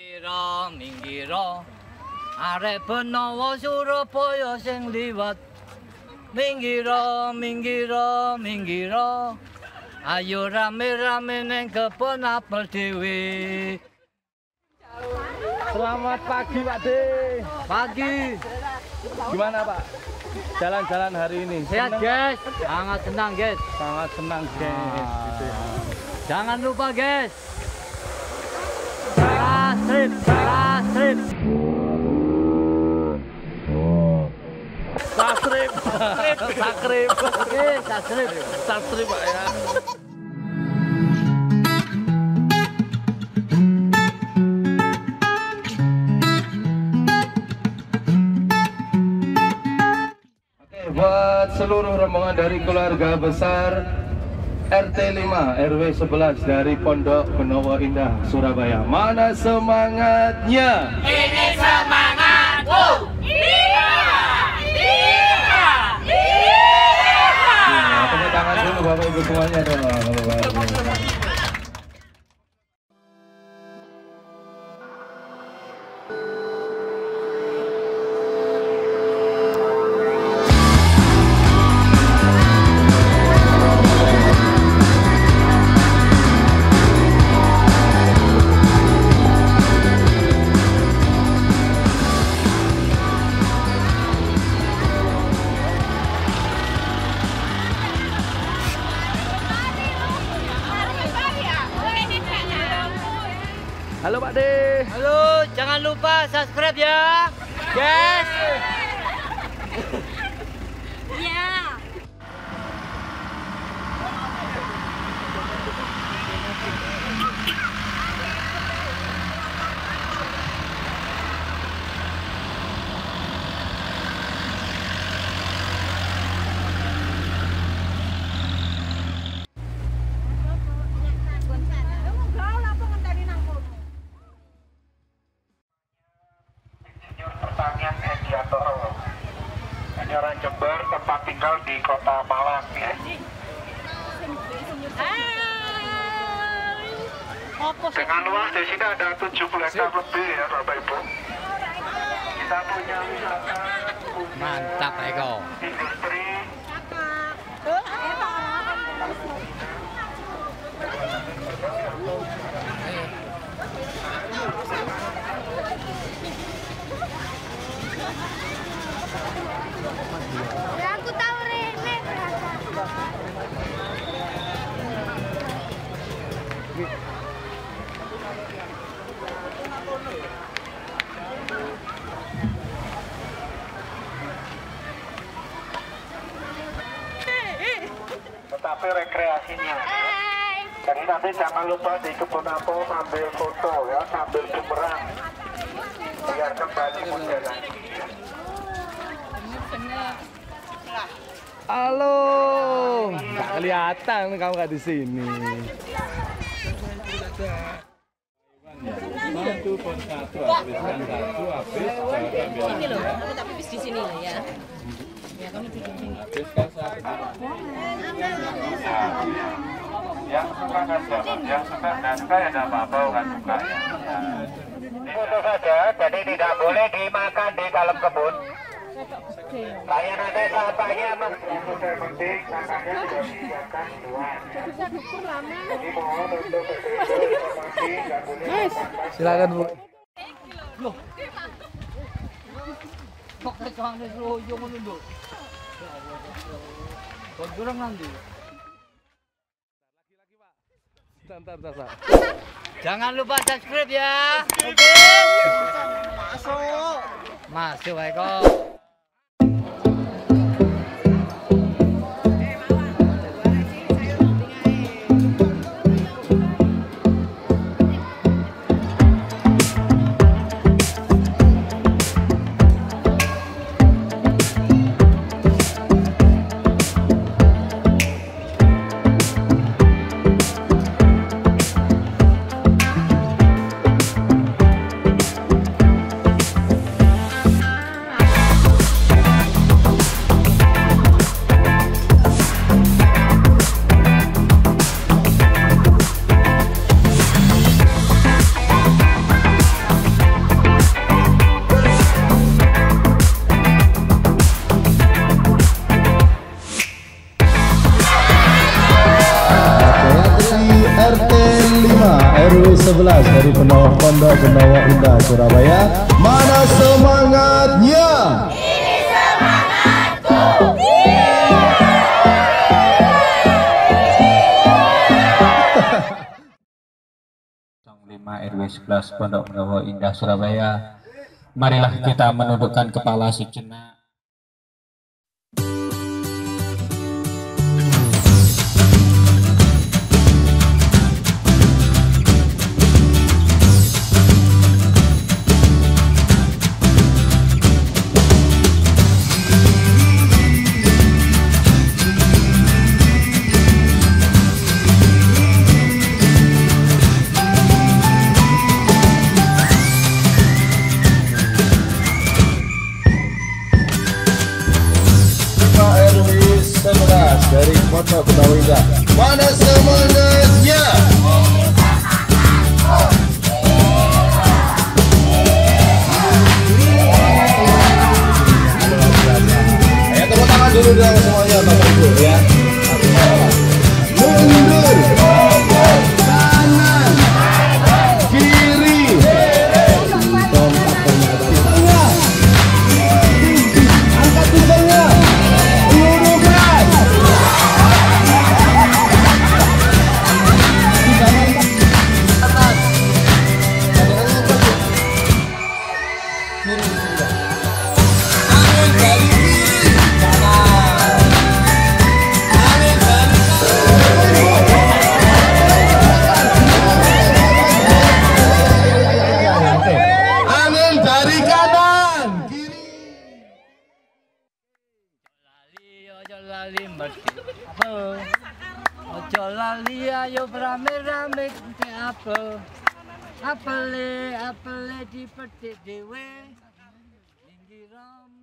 minggiro minggiro arek benowo Surabaya sing liwat minggiro minggiro minggiro ayo rame-rame neng kebon apel dewe Selamat pagi Pak De. pagi Gimana Pak? Jalan-jalan hari ini. sehat guys sangat senang guys Sangat senang guys. Gitu ya. jangan lupa guys subscribe subscribe Sastrip. Sakrip. oke Sastrip ya. Oke, buat seluruh rombongan dari keluarga besar RT 5 RW 11 dari Pondok Benowo Indah Surabaya. Mana semangatnya? Nah, tepuk tangan dulu Bapak Ibu semuanya dong. kalau Bapak Halo Pak De. halo jangan lupa subscribe ya guys Ediatoro. Ini orang Jember, tempat tinggal di kota Malang ya. Dengan luas di sini ada 70 hektar lebih ya Bapak Ibu. Kita punya wisata, punya mantap Eko industri, rekreasinya. Jadi nanti jangan lupa di kebun apel ambil foto ya sambil bumerang biar kembali muda lagi. Halo. Nggak kelihatan kamu nggak di sini. Satu pon satu, habiskan satu, habis Ini loh, aku tapi bis di sini loh ya. Ya kamu duduk sini. Habiskan satu. Yang suka kan yang suka nggak suka ya tidak apa-apa kan suka ya. Foto saja, jadi tidak boleh dimakan di dalam kebun. Saya nanti sampahnya mas. Yang sudah penting sampahnya sudah disiapkan luar. Jadi mohon untuk informasi nggak boleh makan Silakan Bu. kok kecang di seloyo ngono lho kok kurang nanti Jangan lupa subscribe ya. Oke. Masuk. Masuk Eko dari Pondok Pondok Benowo Indah Surabaya. Mana semangatnya? lima RW 11 Pondok Menawa Indah Surabaya. Marilah kita menundukkan kepala sejenak. Dari Pondok Benowo Indah. Mana semangatnya? yo brame rame te apple. Apple, apple, di pati dewe. Ingi ram.